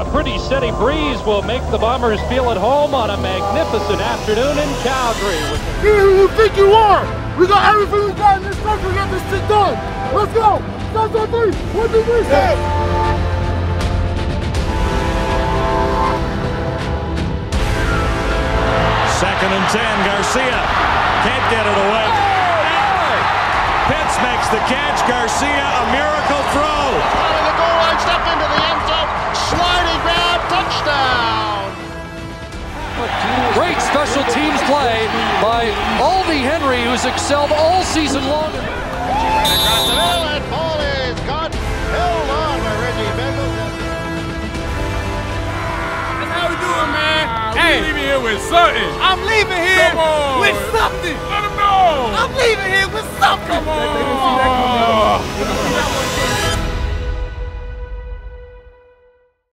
A pretty steady breeze will make the Bombers feel at home on a magnificent afternoon in Calgary. Be who you think you are! We got everything we got in this country to get this shit done! Let's go! Stop, stop, three! One, two, three, stop! Second and 10, Garcia can't get it away. Pitts makes the catch. Garcia, Great special teams play by Aldi Henry, who's excelled all season long. Across the middle, and ball is caught, held on by Reggie Begelton. How we doing, man? hey, leaving here with something. I'm leaving here Come on. with something! Let him know. I'm